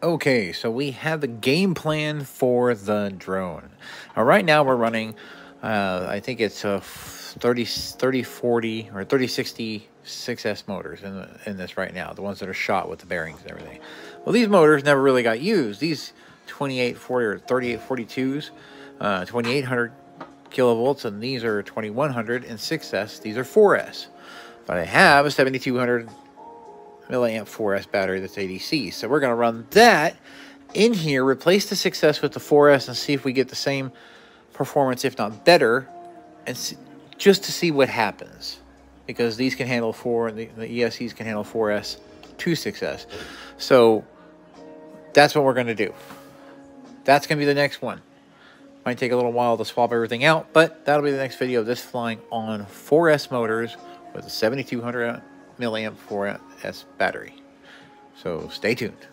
Okay, so we have the game plan for the drone. Now, right now we're running, uh, I think it's a 30, 30, 40 or 30, 60 6S motors in, in this right now, the ones that are shot with the bearings and everything. Well, these motors never really got used. These 2840 or 3842s, uh, 2800 kilovolts, and these are 2100 and 6S. These are 4S. But I have a 7200 milliamp 4S battery that's ADC. So we're going to run that in here, replace the 6S with the 4S, and see if we get the same performance, if not better, and see, just to see what happens. Because these can handle 4, and the, the ESCs can handle 4S to 6S. So that's what we're going to do. That's going to be the next one. Might take a little while to swap everything out, but that'll be the next video of this flying on 4S motors with a 7200 uh, milliamp 4S battery. So stay tuned.